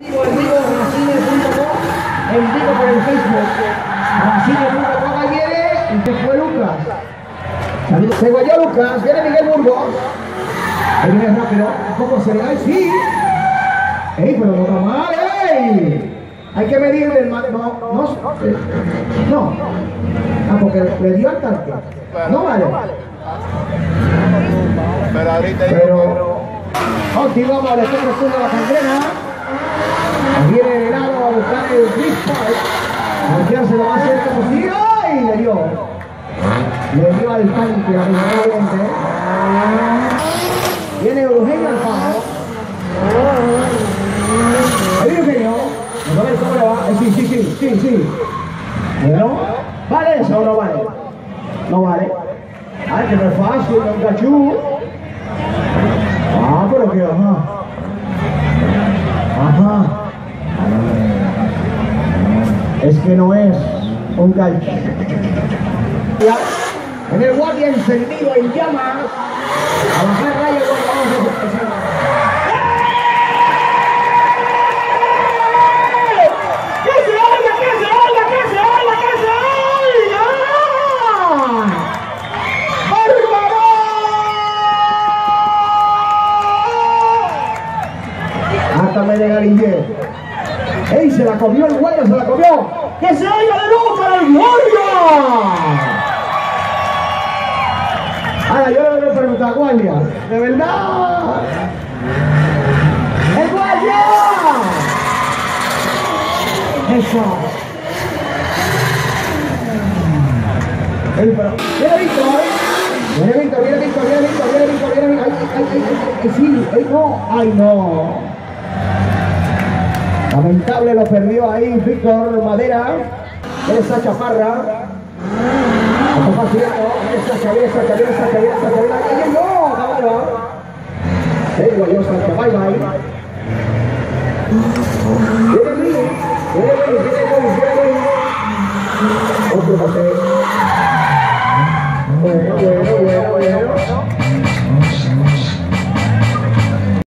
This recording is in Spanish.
En vivo, racine.com, en vivo por el Facebook. Viene y se fue Lucas. Se yo Lucas, viene Miguel Burgos. Ahí viene rápido, ¿cómo se le da? Sí. ¡Ey, pero no está mal, ey! Hay que medir el ma- no, no, eh, no. Ah, porque le dio al tanque. No vale. Pero ahorita Pero continuamos centro sur de la cangrena. Viene el helado a buscar el. A buscarse lo más cerca posible. ¡Ay! Le dio. Le dio al tanque, lamentablemente. Viene Eugenio Alfaro. Ahí Eugenio. Vamos a cómo le va. Eh, Sí, sí, sí, sí, sí. Bueno, ¿vale eso o no vale? No vale. Ay, que no es fácil, un cachú. Es que no es un gancho. En el guardia encendido en llamas. A bajar rayos cuando vamos a ¡Que se oiga, que se oiga, que se oiga, que se oiga! ¡Bárbaro! Hasta me el ¡Ey, se la comió el guardia, se la comió! ¡Que se oiga de nuevo para el guardia! Ahora yo le voy a preguntar, guardia, ¿de verdad? ¡El guardia! Eso. Ey, pero, viene Víctor, ¿eh? Viene Víctor, viene Víctor, viene Víctor, viene Víctor, viene Víctor. Ay, ay, ay, sí, ay, no, ay, no. Lamentable lo perdió ahí Víctor Madera. Esa chaparra. Esa viene Sacha, viene Sacha. ¡Ay, no! ¡Caballo! Tengo yo Sacha, bye bye. Viene Luis, viene Luis, viene Luis, viene. Otro José.